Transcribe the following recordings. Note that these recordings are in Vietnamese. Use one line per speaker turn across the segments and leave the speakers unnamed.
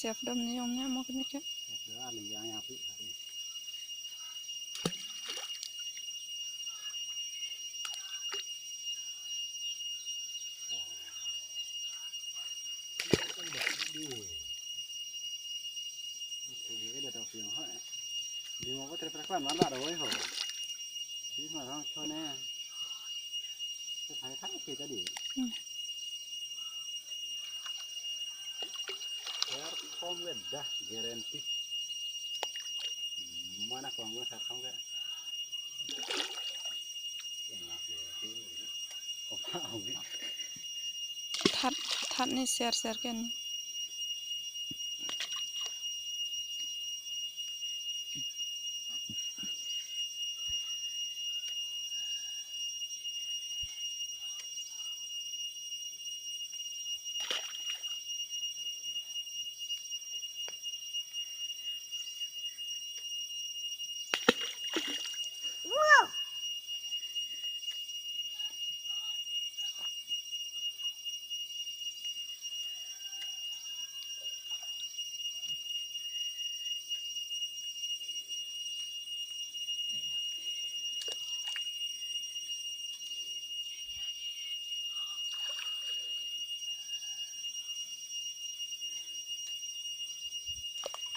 siap dom ni omnya mau kena ke
đi. Mà có thể phải quan bán lại rồi hổ chứ mà nó cho nè. Cái thái thắt thì ta đi không về đã guarantee mana còn có thật không vậy
thật thật này share share cái này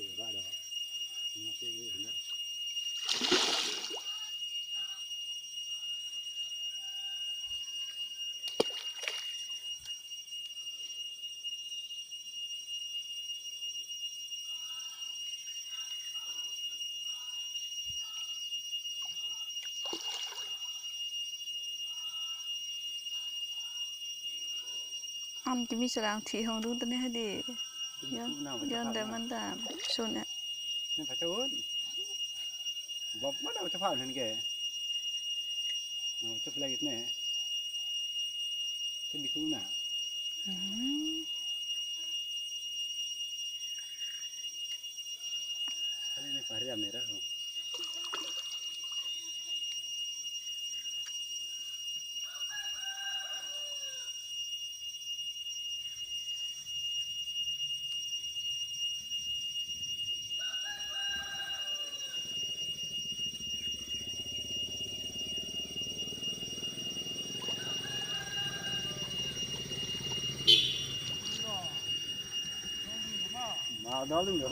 nữa
암기 미소랑 뒤형 누드네 하디
연 연대만다
손에
네 바쳐온 뭐만 하고 접하는 하는게 어 접하겠네 근데 그구나
음
अरे नहीं पा रहा मेरा हूँ Ja, det har du gjort.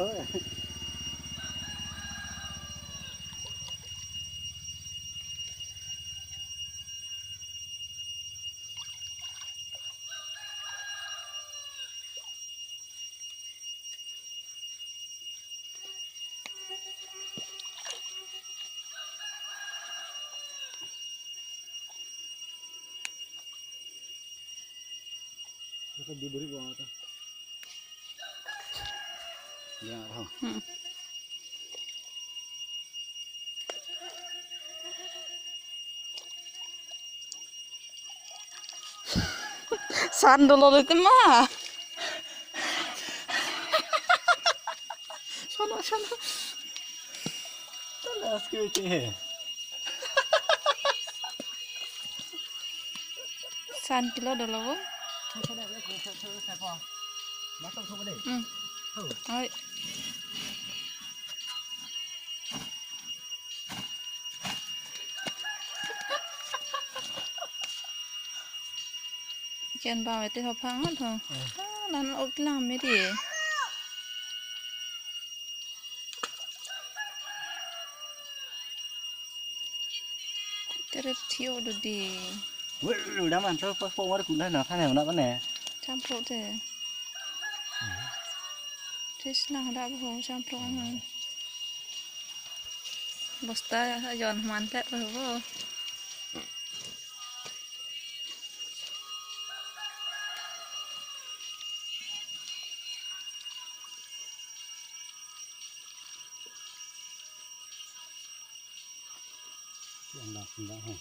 Ito, di buri ko nga ito. Ya, hmm.
sandal lo itu mah Sandal ulit ma. Sana sana.
Tidak ko ite.
Sandal dalawa.
Masuk ke เ
ฮ้ยเกนบ่าวเตะทอพังเถอะนั่นอบลาำไม่ดีเตะเที่ยวดูดี
เว้ยดูน้ำมันเธอพวกว่าคุณได้หนาข้างไหนมันนั่นแะน่
ช่างพูดเถอะ pro mà. Basta yon man tệ rồi vô.
Ăn đọc cũng Yang dah,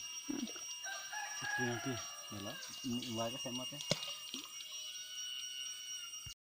Kia kia, để đó, lah, cái xem mất.